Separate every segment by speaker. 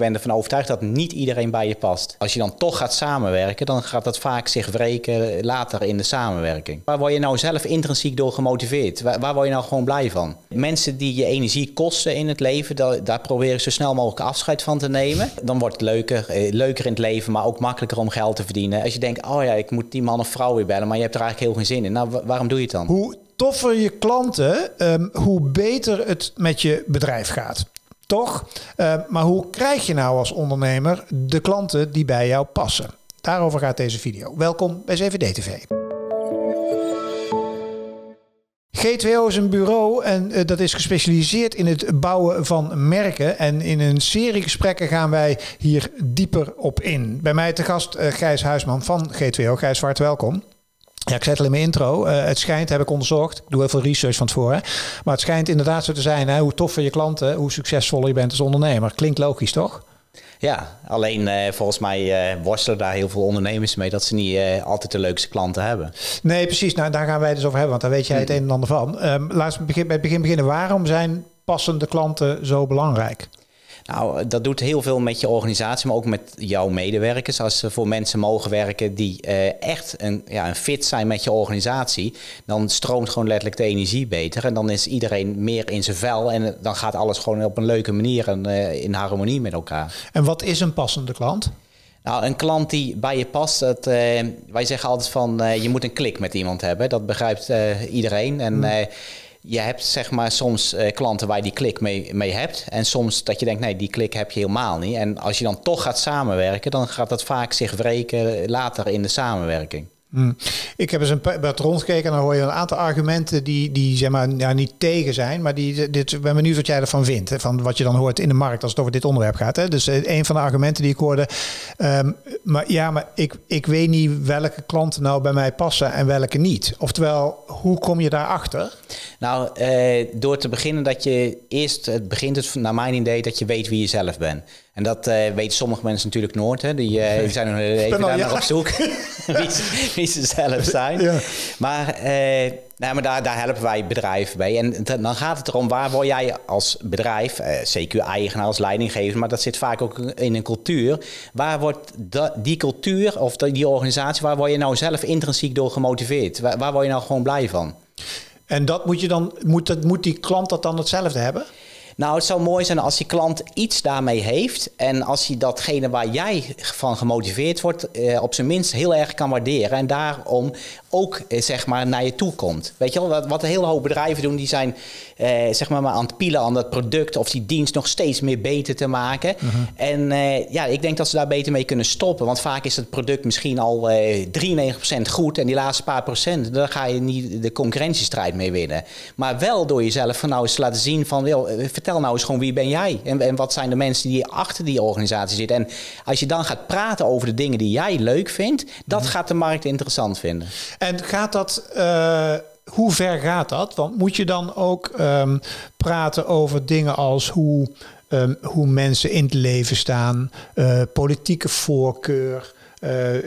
Speaker 1: ben ervan overtuigd dat niet iedereen bij je past. Als je dan toch gaat samenwerken, dan gaat dat vaak zich wreken later in de samenwerking. Waar word je nou zelf intrinsiek door gemotiveerd? Waar, word je nou gewoon blij van? Mensen die je energie kosten in het leven, daar, daar probeer ik zo snel mogelijk afscheid van te nemen. Dan wordt het leuker, eh, leuker in het leven, maar ook makkelijker om geld te verdienen. Als je denkt, oh ja, ik moet die man of vrouw weer bellen, maar je hebt er eigenlijk heel geen zin in. Nou, wa- waarom doe je het dan?
Speaker 2: Hoe toffer je klanten, ehm, hoe beter het met je bedrijf gaat. Toch? Ehm, maar hoe krijg je nou als ondernemer de klanten die bij jou passen? Daarover gaat deze video. Welkom bij CVD TV. G2O is een bureau en eh, dat is gespecialiseerd in het bouwen van merken. En in een serie gesprekken gaan wij hier dieper op in. Bij mij te gast eh, Gijs Huisman van G2O. Gijs, Zwart, welkom. Ja, ik zei het al in mijn intro. Eh, het schijnt, heb ik onderzocht. Ik doe heel veel research van tevoren. Maar het schijnt inderdaad zo te zijn. Hè, hoe toffer je klanten, hoe succesvoller je bent als ondernemer. Klinkt logisch, toch?
Speaker 1: Ja, alleen eh, volgens mij eh, worstelen daar heel veel ondernemers mee dat ze niet altijd de leukste klanten hebben.
Speaker 2: Nee, precies. Nou, daar gaan wij dus over hebben, want daar weet jij het een en ander van. Ehm laten we bij het begin beginnen. Waarom zijn passende klanten zo belangrijk?
Speaker 1: Nou, dat doet heel veel met je organisatie, maar ook met jouw medewerkers. Als ze voor mensen mogen werken die eh, echt een, ja, een fit zijn met je organisatie, dan stroomt gewoon letterlijk de energie beter. En dan is iedereen meer in zijn vel en dan gaat alles gewoon op een leuke manier en eh, in harmonie met elkaar.
Speaker 2: En wat is een passende klant?
Speaker 1: Nou, een klant die bij je past, dat, eh, wij zeggen altijd van je moet een klik met iemand hebben. Dat begrijpt iedereen. En eh, je hebt zeg maar soms eh, klanten waar je die klik mee, mee hebt. En soms dat je denkt, nee, die klik heb je helemaal niet. En als je dan toch gaat samenwerken, dan gaat dat vaak zich wreken later in de samenwerking.
Speaker 2: Hm. Ik heb eens een wat rondgekeken en dan hoor je een aantal argumenten die, die zeg maar, ja, niet tegen zijn. Maar die, dit, ik ben benieuwd wat jij ervan vindt. Hè, van wat je dan hoort in de markt als het over dit onderwerp gaat. Hè. Dus eh, een van de argumenten die ik hoorde. ehm, maar ja, maar ik, ik weet niet welke klanten nou bij mij passen en welke niet. Oftewel, hoe kom je daarachter?
Speaker 1: Nou, eh, door te beginnen dat je eerst, het begint het naar mijn idee dat je weet wie je zelf bent. En dat eh, weten sommige mensen natuurlijk nooit. Hè. Die, eh, die zijn nog even
Speaker 2: ben al
Speaker 1: daar nog op zoek wie, ze- wie ze zelf zijn.
Speaker 2: Ja.
Speaker 1: Maar, eh, nou, maar daar, daar helpen wij bedrijven bij. En dan gaat het erom, waar word jij als bedrijf, eh, CQ-eigenaar, als leidinggever, maar dat zit vaak ook in een cultuur. Waar wordt die cultuur of die die organisatie, waar word je nou zelf intrinsiek door gemotiveerd? Waar, waar word je nou gewoon blij van?
Speaker 2: En dat moet je dan, moet, dat, moet die klant dat dan hetzelfde hebben?
Speaker 1: Nou, het zou mooi zijn als die klant iets daarmee heeft. En als hij datgene waar jij van gemotiveerd wordt, eh, op zijn minst heel erg kan waarderen. En daarom ook eh, zeg maar naar je toe komt. Weet je wel, wat, wat een hele hoop bedrijven doen, die zijn eh, zeg maar, maar aan het pielen aan dat product of die dienst nog steeds meer beter te maken. En eh, ja, ik denk dat ze daar beter mee kunnen stoppen. Want vaak is het product misschien al eh 93% goed. En die laatste paar procent, daar ga je niet de concurrentiestrijd mee winnen. Maar wel door jezelf van nou eens te laten zien van, joh, eh, vertel nou eens gewoon wie ben jij? En, en wat zijn de mensen die achter die organisatie zitten? En als je dan gaat praten over de dingen die jij leuk vindt, dat gaat de markt interessant vinden.
Speaker 2: En gaat dat, eh, hoe ver gaat dat? Want moet je dan ook ehm, praten over dingen als hoe, ehm, hoe mensen in het leven staan, eh, politieke voorkeur,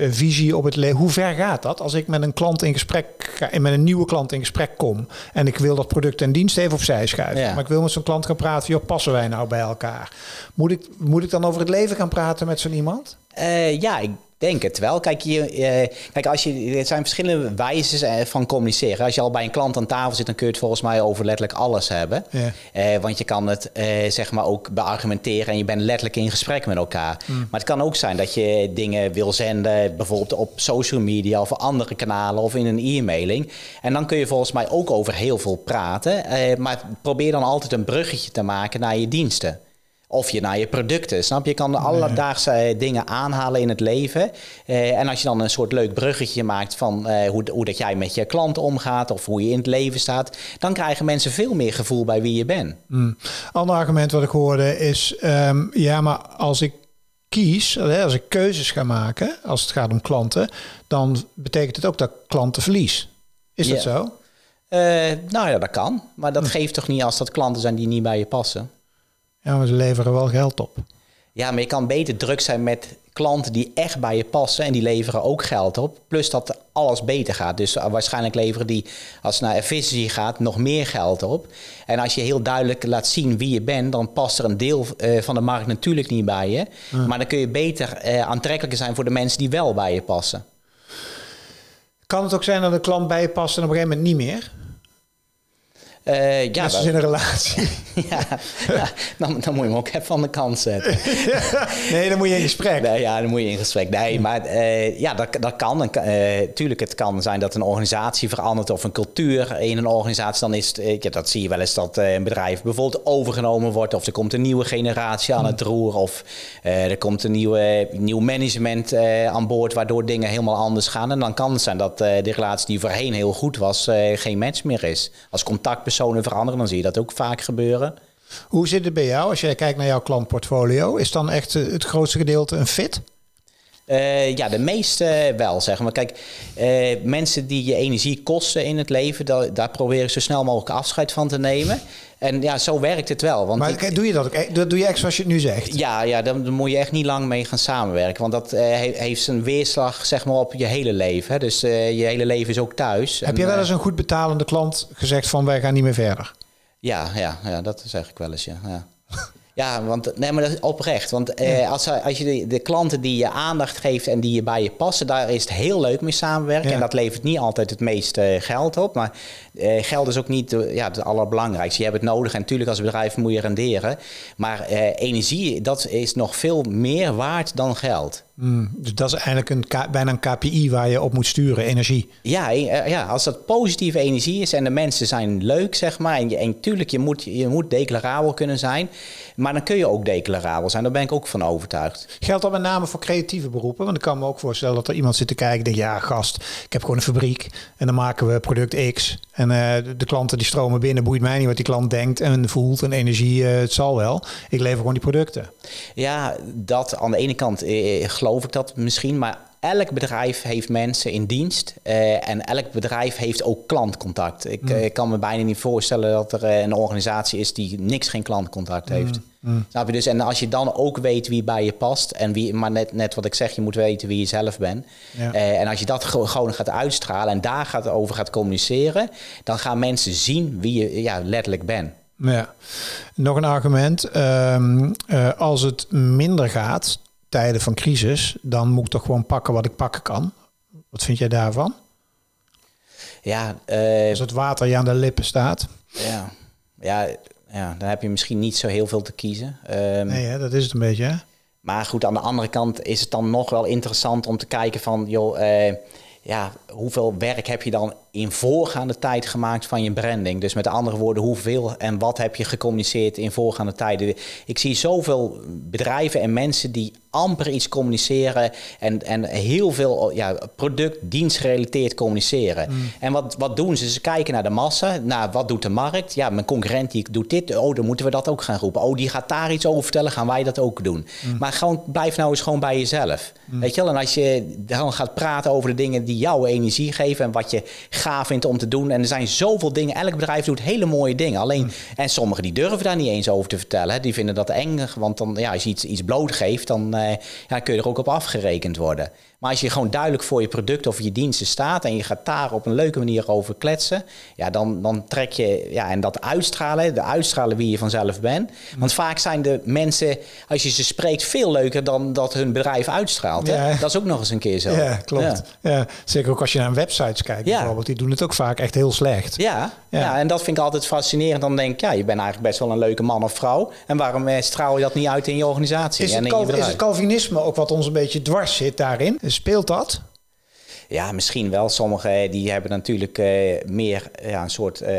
Speaker 2: visie op het leven. Hoe ver gaat dat? Als ik met een klant in gesprek ga, en met een nieuwe klant in gesprek kom en ik wil dat product en dienst even opzij schuiven,
Speaker 1: Ja.
Speaker 2: maar ik wil met zo'n klant gaan praten, joh, passen wij nou bij elkaar? Moet ik, moet ik dan over het leven gaan praten met zo'n iemand?
Speaker 1: Eh, ja, ik denk het wel. Kijk, je, eh, kijk als je, er zijn verschillende wijzes eh, van communiceren. Als je al bij een klant aan tafel zit, dan kun je het volgens mij over letterlijk alles hebben.
Speaker 2: Ja.
Speaker 1: Want je kan het zeg maar ook beargumenteren en je bent letterlijk in gesprek met elkaar. Maar het kan ook zijn dat je dingen wil zenden, bijvoorbeeld op social media of andere kanalen of in een e-mailing. En dan kun je volgens mij ook over heel veel praten. Maar probeer dan altijd een bruggetje te maken naar je diensten. Of je naar je producten. Snap je? Je kan alledaagse eh, dingen aanhalen in het leven. Eh, en als je dan een soort leuk bruggetje maakt van eh, hoe, hoe dat jij met je klanten omgaat of hoe je in het leven staat, dan krijgen mensen veel meer gevoel bij wie je bent.
Speaker 2: Hmm. Ander argument wat ik hoorde is, ehm, ja, maar als ik kies, als ik keuzes ga maken, als het gaat om klanten, dan betekent het ook dat klanten verlies. Is dat zo?
Speaker 1: Eh, nou ja, dat kan. Maar dat geeft toch niet als dat klanten zijn die niet bij je passen?
Speaker 2: Ja, maar ze leveren wel geld op.
Speaker 1: Ja, maar je kan beter druk zijn met klanten die echt bij je passen en die leveren ook geld op. Plus dat alles beter gaat. Dus waarschijnlijk leveren die, als het naar efficiëntie gaat, nog meer geld op. En als je heel duidelijk laat zien wie je bent, dan past er een deel uh, van de markt natuurlijk niet bij je. Maar dan kun je beter uh, aantrekkelijker zijn voor de mensen die wel bij je passen.
Speaker 2: Kan het ook zijn dat een klant bij je past en op een gegeven moment niet meer?
Speaker 1: Uh, ja,
Speaker 2: is in een relatie.
Speaker 1: ja, ja dan, dan, moet je hem ook even van de kant zetten.
Speaker 2: nee, dan moet je in gesprek.
Speaker 1: Nee, ja, dan moet je in gesprek. Nee, maar uh, ja, dat, dat kan. Uh, tuurlijk, het kan zijn dat een organisatie verandert of een cultuur in een organisatie. Dan is het, ja, dat zie je wel eens dat een bedrijf bijvoorbeeld overgenomen wordt. Of er komt een nieuwe generatie aan het roer. Of er komt een nieuwe, nieuw management aan boord, waardoor dingen helemaal anders gaan. En dan kan het zijn dat de relatie die voorheen heel goed was, geen match meer is. Als contact personen veranderen, dan zie je dat ook vaak gebeuren.
Speaker 2: Hoe zit het bij jou als jij kijkt naar jouw klantportfolio? Is dan echt eh, het grootste gedeelte een fit?
Speaker 1: Uh, ja, de meeste wel, zeg maar. Kijk, uh, mensen die je energie kosten in het leven, daar, daar probeer ik zo snel mogelijk afscheid van te nemen. En ja, zo werkt het wel. Want
Speaker 2: maar doe je dat ook? Dat doe je echt zoals je het nu zegt?
Speaker 1: Ja, ja dan, dan moet je echt niet lang mee gaan samenwerken. Want dat uh, heeft een weerslag zeg maar, op je hele leven. Hè. Dus uh, je hele leven is ook thuis.
Speaker 2: Heb je wel eens een goed betalende klant gezegd van wij gaan niet meer verder?
Speaker 1: Ja, ja, ja dat zeg ik wel eens, ja. ja. Ja, want nee, maar dat is oprecht. Want eh, als, als je de, de, klanten die je aandacht geeft en die je bij je passen, daar is het heel leuk mee samenwerken. En dat levert niet altijd het meeste geld op. Maar eh, geld is ook niet ja, het allerbelangrijkste. Je hebt het nodig en natuurlijk als bedrijf moet je renderen. Maar eh, energie, dat is nog veel meer waard dan geld.
Speaker 2: Mm, dus dat is eigenlijk een, bijna een KPI waar je op moet sturen, energie.
Speaker 1: Ja, eh, ja, als dat positieve energie is en de mensen zijn leuk, zeg maar. En, je, en tuurlijk, je moet, je moet declarabel kunnen zijn. Maar dan kun je ook declarabel zijn. Daar ben ik ook van overtuigd.
Speaker 2: Geldt dat met name voor creatieve beroepen? Want ik kan me ook voorstellen dat er iemand zit te kijken en denkt... ja, gast, ik heb gewoon een fabriek en dan maken we product X. En uh, de klanten die stromen binnen, boeit mij niet wat die klant denkt en voelt en energie, uh, het zal wel. Ik lever gewoon die producten.
Speaker 1: Ja, dat aan de ene kant uh, geloof ik dat misschien, maar elk bedrijf heeft mensen in dienst uh, en elk bedrijf heeft ook klantcontact. Ik, mm. kan me bijna niet voorstellen dat er een organisatie is die niks geen klantcontact mm. heeft. Mm. Snap je dus? En als je dan ook weet wie bij je past en wie, maar net, net wat ik zeg, je moet weten wie je zelf bent. Ja. Uh, en als je dat gewoon gaat uitstralen en daar gaat over gaat communiceren, dan gaan mensen zien wie je ja, letterlijk bent.
Speaker 2: Ja. Nog een argument. Um, uh, als het minder gaat, tijden van crisis, dan moet ik toch gewoon pakken wat ik pakken kan. Wat vind jij daarvan?
Speaker 1: Ja, uh,
Speaker 2: Als het water je aan de lippen staat.
Speaker 1: Ja, ja, ja dan heb je misschien niet zo heel veel te kiezen.
Speaker 2: Um, nee, hè, dat is het een beetje. Hè?
Speaker 1: Maar goed, aan de andere kant is het dan nog wel interessant om te kijken van, joh, uh, ja, hoeveel werk heb je dan in voorgaande tijd gemaakt van je branding? Dus met andere woorden, hoeveel en wat heb je gecommuniceerd in voorgaande tijden? Ik zie zoveel bedrijven en mensen die amper iets communiceren en, en heel veel ja, product, dienstgerelateerd communiceren. Mm. En wat, wat doen ze? Ze kijken naar de massa, naar wat doet de markt? Ja, mijn concurrent die doet dit, oh, dan moeten we dat ook gaan roepen. Oh, die gaat daar iets over vertellen, gaan wij dat ook doen. Mm. Maar gewoon, blijf nou eens gewoon bij jezelf. Mm. Weet je wel? En als je dan gaat praten over de dingen die jouw energie geven en wat je gaaf vindt om te doen. En er zijn zoveel dingen. Elk bedrijf doet hele mooie dingen. Alleen, en sommigen die durven daar niet eens over te vertellen. Die vinden dat eng. Want dan, ja, als je iets, iets blootgeeft, dan uh, ja, kun je er ook op afgerekend worden. Maar als je gewoon duidelijk voor je product of je diensten staat en je gaat daar op een leuke manier over kletsen, ja, dan, dan trek je, ja, en dat uitstralen, de uitstralen wie je vanzelf bent. Want vaak zijn de mensen, als je ze spreekt, veel leuker dan dat hun bedrijf uitstraalt. Hè? Dat is ook nog eens een keer zo.
Speaker 2: Ja, klopt. Ja. zeker ook als je naar websites kijkt bijvoorbeeld, die doen het ook vaak echt heel slecht.
Speaker 1: Ja, ja. en dat vind ik altijd fascinerend. Dan denk ik, ja, je bent eigenlijk best wel een leuke man of vrouw. En waarom eh, straal je dat niet uit in je organisatie?
Speaker 2: Is
Speaker 1: het,
Speaker 2: en is het Calvinisme ook wat ons een beetje dwars zit daarin? Speelt dat?
Speaker 1: Ja, misschien wel. Sommigen die hebben natuurlijk uh, meer ja, een soort uh,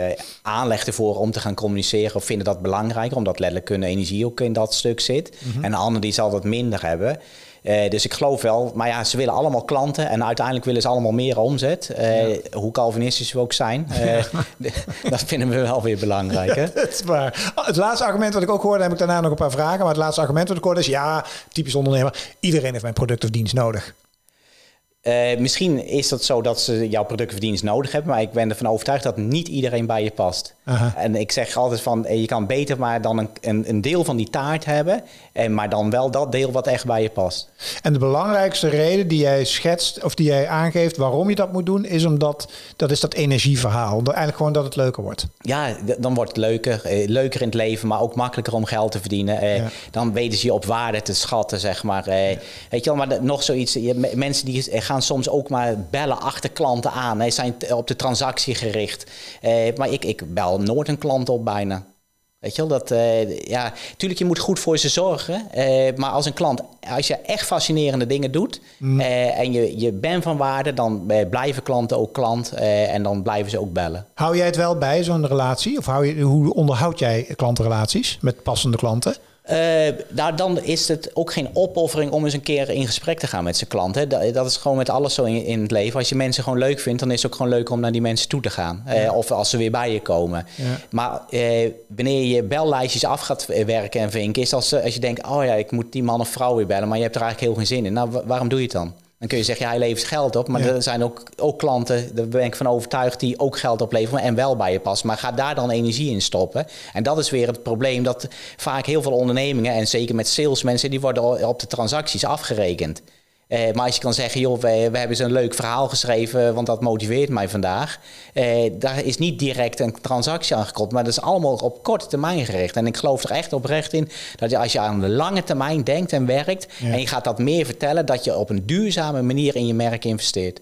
Speaker 1: aanleg ervoor om te gaan communiceren of vinden dat belangrijker, omdat letterlijk hun energie ook in dat stuk zit. Mm -hmm. En de ander die zal dat minder hebben. Uh, dus ik geloof wel, maar ja, ze willen allemaal klanten en uiteindelijk willen ze allemaal meer omzet. Ja. Hoe Calvinistisch we ook zijn, dat vinden we wel weer belangrijk. Ja,
Speaker 2: dat is waar. Het laatste argument wat ik ook hoorde, heb ik daarna nog een paar vragen. Maar het laatste argument wat ik hoorde is: ja, typisch ondernemer, iedereen heeft mijn product of dienst nodig.
Speaker 1: Uh, misschien is dat zo dat ze jouw product of dienst nodig hebben, maar ik ben ervan overtuigd dat niet iedereen bij je past. Aha. En ik zeg altijd van, je kan beter maar dan een, een, een deel van die taart hebben, en maar dan wel dat deel wat echt bij je past.
Speaker 2: En de belangrijkste reden die jij schetst, of die jij aangeeft waarom je dat moet doen, is omdat dat is dat energieverhaal. Eigenlijk gewoon dat het leuker wordt.
Speaker 1: Ja, dan wordt het leuker. Eh, leuker in het leven, maar ook makkelijker om geld te verdienen. Eh, Dan weten ze je op waarde te schatten, zeg maar. Eh, weet je wel, maar nog zoiets. mensen die gaan soms ook maar bellen achter klanten aan. Ze zijn op de transactie gericht. maar ik, ik bel nooit een klant op bijna. Weet je wel, dat, uh, ja, natuurlijk, je moet goed voor ze zorgen. Uh, maar als een klant, als je echt fascinerende dingen doet mm. uh, en je, je bent van waarde, dan blijven klanten ook klant en dan blijven ze ook bellen.
Speaker 2: Hou jij het wel bij, zo'n relatie? Of hou je, hoe onderhoud jij klantenrelaties met passende klanten?
Speaker 1: Uh, nou, dan is het ook geen opoffering om eens een keer in gesprek te gaan met zijn klant. Hè. Dat, dat, is gewoon met alles zo in, in, het leven. Als je mensen gewoon leuk vindt, dan is het ook gewoon leuk om naar die mensen toe te gaan. Uh, of als ze weer bij je komen. Ja. Maar uh, wanneer je bellijstjes af gaat werken en vinken, is als, als je denkt: oh ja, ik moet die man of vrouw weer bellen, maar je hebt er eigenlijk heel geen zin in. Nou, waarom doe je het dan? Dan kun je zeggen, ja, hij levert geld op. Maar er zijn ook, ook klanten, daar ben ik van overtuigd, die ook geld opleveren en wel bij je passen. Maar ga daar dan energie in stoppen. En dat is weer het probleem dat vaak heel veel ondernemingen, en zeker met salesmensen, die worden op de transacties afgerekend. Uh, maar als je kan zeggen, joh, we, we hebben een leuk verhaal geschreven, want dat motiveert mij vandaag. Uh, daar is niet direct een transactie aan gekoppeld, maar dat is allemaal op korte termijn gericht. En ik geloof er echt oprecht in dat je, als je aan de lange termijn denkt en werkt, en je gaat dat meer vertellen, dat je op een duurzame manier in je merk investeert.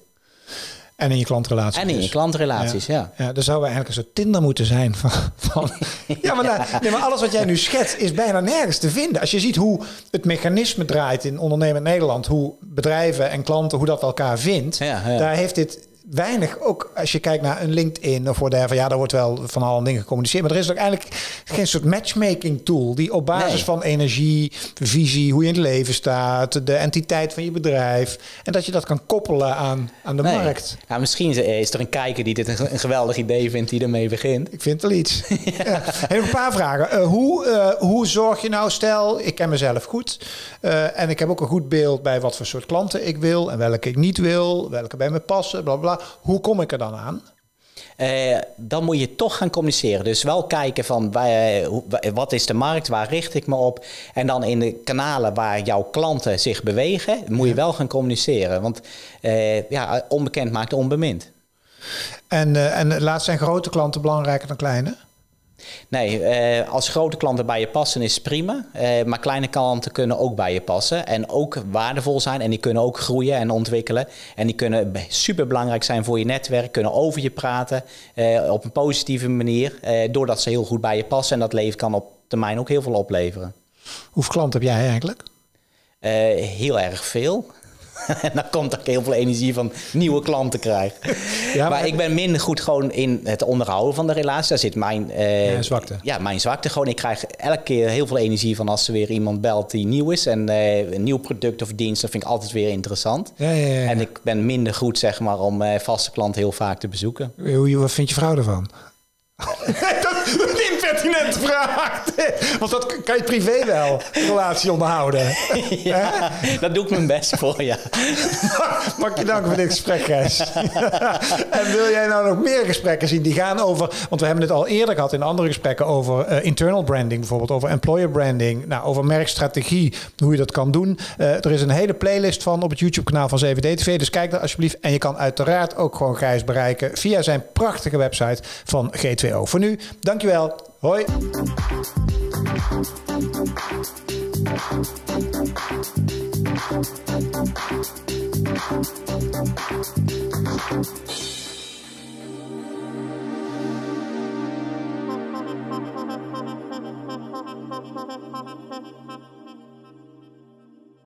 Speaker 2: En in je klantrelaties.
Speaker 1: En in je dus. klantrelaties, ja.
Speaker 2: ja. ja. zouden we eigenlijk een soort Tinder moeten zijn. Van, van ja, maar, nou, nee, maar alles wat jij nu schetst is bijna nergens te vinden. Als je ziet hoe het mechanisme draait in ondernemend Nederland, hoe bedrijven en klanten, hoe dat elkaar vindt, daar heeft dit weinig, ook als je kijkt naar een LinkedIn of whatever, ja, daar wordt wel van alle dingen gecommuniceerd. Maar er is ook eigenlijk geen soort matchmaking tool die op basis van energie, visie, hoe je in het leven staat, de entiteit van je bedrijf, en dat je dat kan koppelen aan, aan de markt.
Speaker 1: Ja, misschien is er een kijker die dit een, geweldig idee vindt, die ermee begint.
Speaker 2: Ik vind wel iets. ja. een paar vragen. Uh, hoe, uh, hoe zorg je nou, stel, ik ken mezelf goed uh, en ik heb ook een goed beeld bij wat voor soort klanten ik wil en welke ik niet wil, welke bij me passen, bla bla. Hoe kom ik er dan aan?
Speaker 1: Uh, dan moet je toch gaan communiceren. Dus wel kijken van uh, wat is de markt, waar richt ik me op. En dan in de kanalen waar jouw klanten zich bewegen, moet je wel gaan communiceren. Want uh, ja, onbekend maakt onbemind.
Speaker 2: En, en laat zijn grote klanten belangrijker dan kleine?
Speaker 1: Nee, eh, als grote klanten bij je passen is prima. Eh, maar kleine klanten kunnen ook bij je passen. En ook waardevol zijn. En die kunnen ook groeien en ontwikkelen. En die kunnen super belangrijk zijn voor je netwerk. Kunnen over je praten eh, op een positieve manier. doordat ze heel goed bij je passen. En dat leven kan op termijn ook heel veel opleveren.
Speaker 2: Hoeveel klanten heb jij eigenlijk?
Speaker 1: heel erg veel. en dan komt ook heel veel energie van nieuwe klanten krijgen. Ja, maar, ik ben minder goed gewoon in het onderhouden van de relatie. Daar zit mijn
Speaker 2: uh, zwakte.
Speaker 1: Ja, mijn zwakte gewoon. Ik krijg elke keer heel veel energie van als er weer iemand belt die nieuw is. En uh, een nieuw product of dienst, dat vind ik altijd weer interessant. Ja, ja, en ik ben minder goed zeg maar om uh, vaste klanten heel vaak te bezoeken.
Speaker 2: Hoe, wat vind je vrouw ervan? impertinente vraag. Want dat kan je privé wel, relatie onderhouden.
Speaker 1: Ja, dat doe ik mijn best voor, ja.
Speaker 2: Mag je dank voor dit gesprek, Gijs. en wil jij nou nog meer gesprekken zien die gaan over... Want we hebben het al eerder gehad in andere gesprekken over uh, internal branding bijvoorbeeld. Over employer branding. Nou, over merkstrategie, hoe je dat kan doen. Uh, er is een hele playlist van op het YouTube-kanaal van 7D-TV. Dus kijk daar alsjeblieft. En je kan uiteraard ook gewoon Gijs bereiken via zijn prachtige website van G2O. Voor nu, dankjewel. Hoi. Thank